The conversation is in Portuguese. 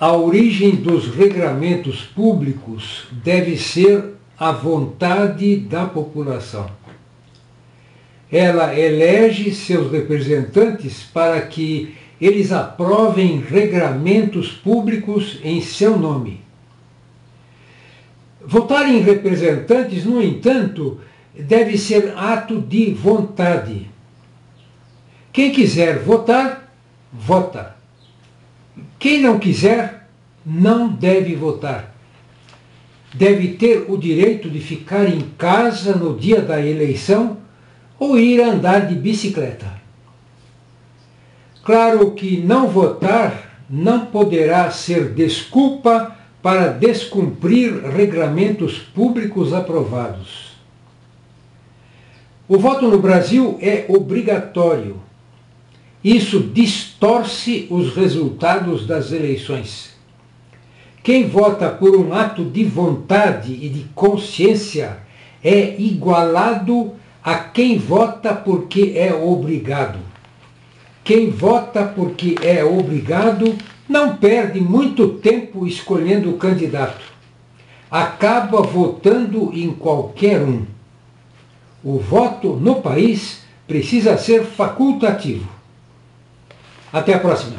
A origem dos regramentos públicos deve ser a vontade da população. Ela elege seus representantes para que eles aprovem regramentos públicos em seu nome. Votar em representantes, no entanto, deve ser ato de vontade. Quem quiser votar, vota. Quem não quiser, não deve votar. Deve ter o direito de ficar em casa no dia da eleição ou ir andar de bicicleta. Claro que não votar não poderá ser desculpa para descumprir regramentos públicos aprovados. O voto no Brasil é obrigatório. Isso distorce os resultados das eleições. Quem vota por um ato de vontade e de consciência é igualado a quem vota porque é obrigado. Quem vota porque é obrigado não perde muito tempo escolhendo o candidato. Acaba votando em qualquer um. O voto no país precisa ser facultativo. Até a próxima.